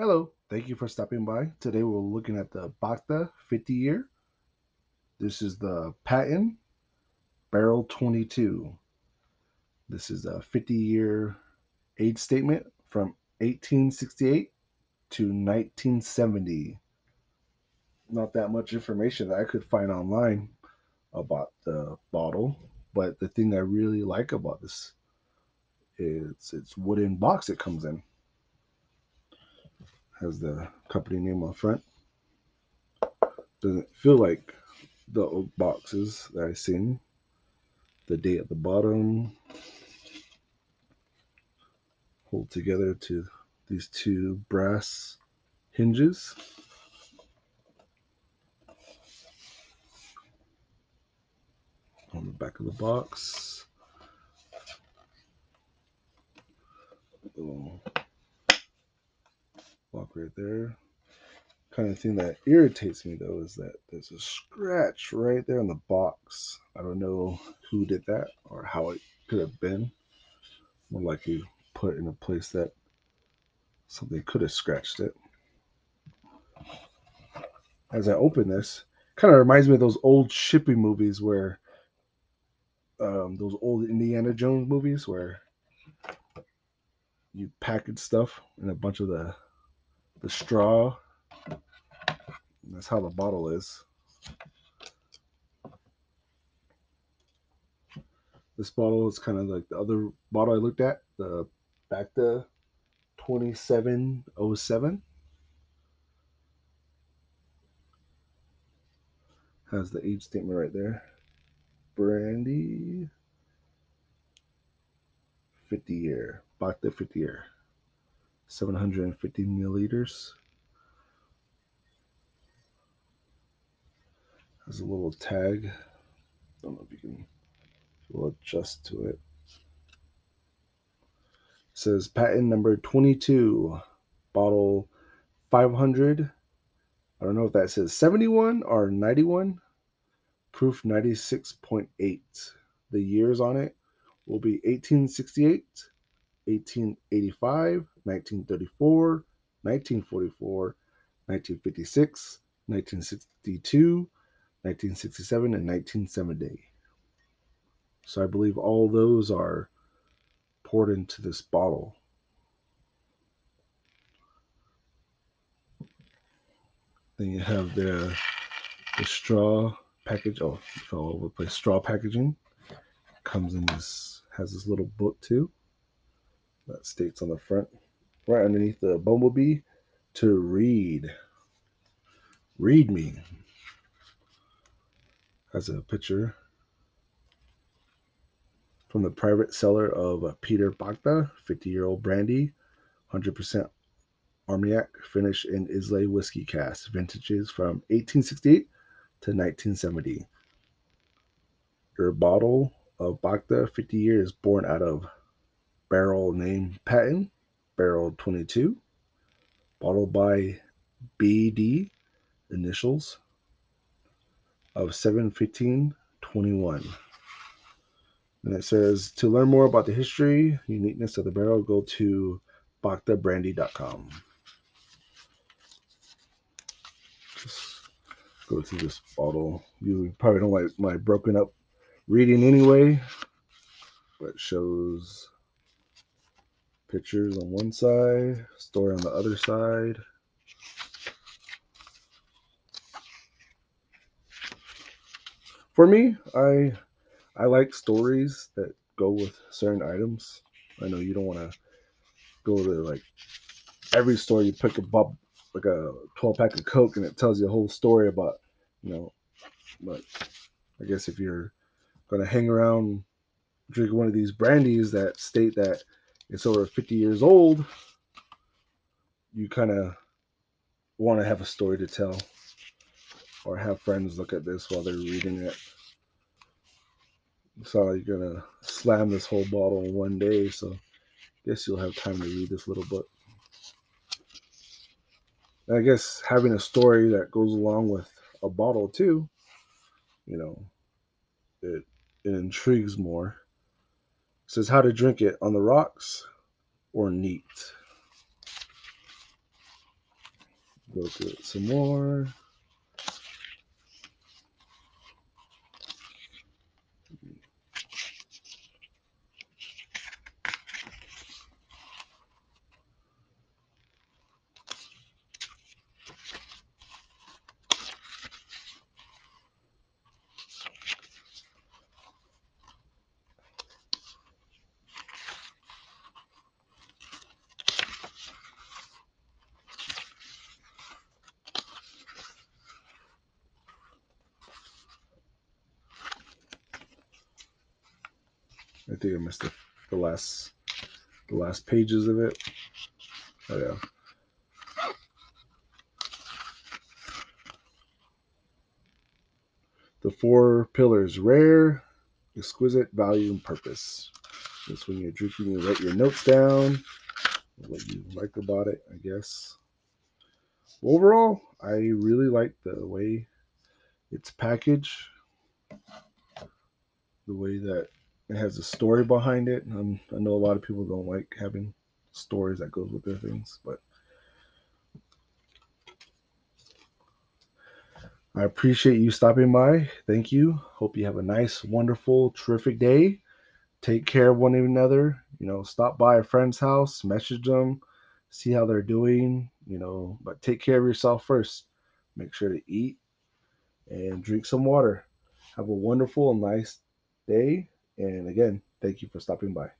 Hello, thank you for stopping by. Today we're looking at the Bhakta 50 year. This is the Patton barrel 22. This is a 50 year age statement from 1868 to 1970. Not that much information that I could find online about the bottle, but the thing I really like about this is its wooden box it comes in has the company name on front. Doesn't feel like the old boxes that I've seen. The date at the bottom. Hold together to these two brass hinges. On the back of the box. Little Lock right there. Kind of thing that irritates me though is that there's a scratch right there on the box. I don't know who did that or how it could have been. More likely put in a place that something could have scratched it. As I open this, kind of reminds me of those old shipping movies where um, those old Indiana Jones movies where you package stuff in a bunch of the the straw. That's how the bottle is. This bottle is kind of like the other bottle I looked at, the Bhakta 2707. Has the age statement right there. Brandy 50 year. Bhakta 50 year. 750 milliliters. Has a little tag. I don't know if you can will adjust to it. it. Says Patton number 22, bottle 500. I don't know if that says 71 or 91. Proof 96.8. The years on it will be 1868, 1885, 1934, 1944, 1956, 1962, 1967, and 1970. So I believe all those are poured into this bottle. Then you have the the straw package. Oh, fell over the place. Straw packaging comes in this has this little book too that states on the front right underneath the bumblebee to read. Read me. Has a picture from the private cellar of uh, Peter Bhakta, 50 year old brandy, 100% Armagnac, finished in Islay whiskey cask, vintages from 1868 to 1970. Your bottle of Bhakta, 50 years, born out of barrel name Patton barrel 22, bottled by BD, initials of 71521. And it says to learn more about the history, uniqueness of the barrel, go to bhaktabrandy.com. Just go through this bottle. You probably don't like my broken up reading anyway, but shows Pictures on one side, story on the other side. For me, I I like stories that go with certain items. I know you don't want to go to like every store you pick a bub like a 12 pack of coke and it tells you a whole story about you know but i guess if you're going to hang around drink one of these brandies that state that it's over 50 years old, you kind of want to have a story to tell or have friends look at this while they're reading it. So you're going to slam this whole bottle in one day, so I guess you'll have time to read this little book. I guess having a story that goes along with a bottle too, you know, it, it intrigues more says how to drink it on the rocks or neat. Go through it some more. I think I missed the, the last the last pages of it. Oh yeah. The four pillars rare, exquisite, value, and purpose. This when you're drinking, you write your notes down, what you like about it, I guess. Overall, I really like the way it's packaged, the way that it has a story behind it. Um, I know a lot of people don't like having stories that goes with their things, but I appreciate you stopping by. Thank you. Hope you have a nice, wonderful, terrific day. Take care of one another. You know, stop by a friend's house, message them, see how they're doing, you know, but take care of yourself first. Make sure to eat and drink some water. Have a wonderful and nice day. And again, thank you for stopping by.